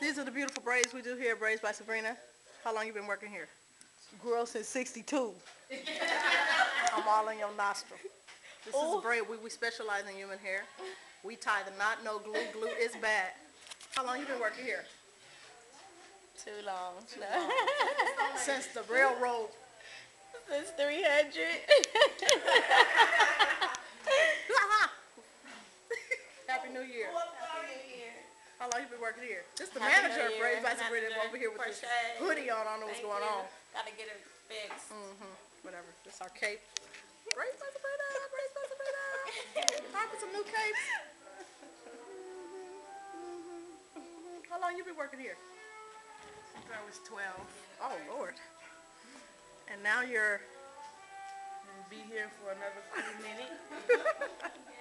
These are the beautiful braids we do here, Braids by Sabrina. How long you been working here? Up since '62. I'm all in your nostril. This is a Ooh. braid. We, we specialize in human hair. We tie the knot, no glue. Glue is bad. How long you been working here? Too long. Since the railroad. Since 300. Happy New Year. How long you been working here? Just the Happy manager New of Braids Year. by Sabrina Manager. over here with this Crochet. hoodie on. I don't know what's going on. Gotta get it fixed. Mm-hmm. Whatever. This our cape. Braids by Sabrina. Braids by Sabrina. Time for some new capes. How long you been working here? Since I was 12. Oh Lord. And now you're And be here for another few minutes.